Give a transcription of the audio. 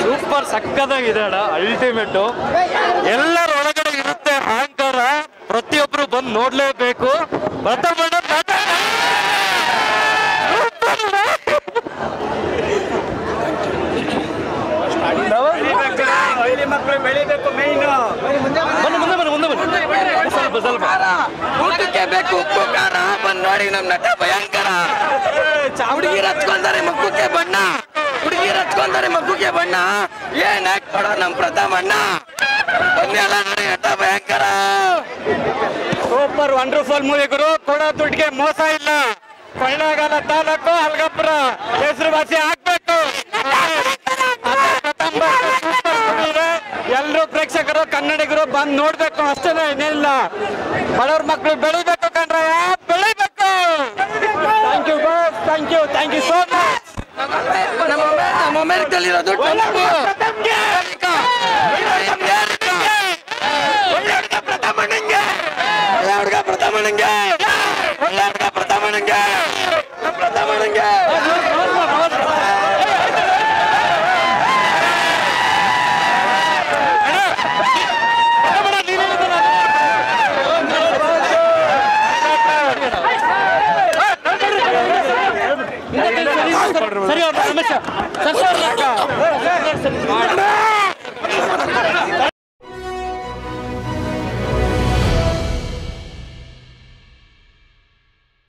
Super ಸಕ್ಕದಾಗಿದೆ ಅಣ್ಣ ultimate ಎಲ್ಲರ ಒಳಗಡೆ ಇರುತ್ತೆ ಅಹಂಕಾರ. ಪ್ರತಿಯೊಬ್ರು ಬಂದು ನೋಡ್ಲೇಬೇಕು. ಮಕ್ಕಳು ಬೆಳಿಬೇಕು ಬನ್ನಿ ಮುಂದೆ ಬನ್ನಿ, ಮುಂದೆ ಸ್ವಲ್ಪ ಸ್ವಲ್ಪ. ಊಟಕ್ಕೆ ಬೇಕು ಉಪ್ಪು, ಖಾರ ಬಂದ್ ನೋಡಿ ನಮ್ ನಟ ಭಯಂಕರ. ಹುಡುಗಿರ್ ಹಚ್ಕೊಂತಾರೆ ಮಕ್ಕಕ್ಕೆ ಬಣ್ಣ ಮಗುಗೆ ಬಣ್ಣ? ಏನ್ ಕೊಡ ನಮ್ ಪ್ರಥಮ ಅಣ್ಣ? ಭಯಂಕರ. ಸೂಪರ್ ವಂಡರ್ಫುಲ್ ಮೂವಿ ಗುರು. ಕೊಡ ದುಡ್ಡಿಗೆ ಮೋಸ ಇಲ್ಲ. ಕೊಳ್ಳೇಗಾಲ ತಾಲೂಕು ಹಲ್ಗಪುರ ಹೆಸರುವಾಸಿ ಆಗ್ಬೇಕು. ಎಲ್ಲರೂ ಪ್ರೇಕ್ಷಕರು ಕನ್ನಡಿಗರು ಬಂದು ನೋಡ್ಬೇಕು. ಅಷ್ಟೇ ಇನ್ನೇನಿಲ್ಲ ಬಡವ್ರ ಮಕ್ಕಳು ಬೆಳಿಬೇಕು ಕಣ್ರಯ್ಯ ಬೆಳಿಬೇಕು. Thank you boss thank you thank you so much momento lila do tempo. பிரதமனுங்க பிரதமனுங்க பிரதமனுங்க ಸರಿ ಅವ್ರ ರಮೇಶ ಸರ್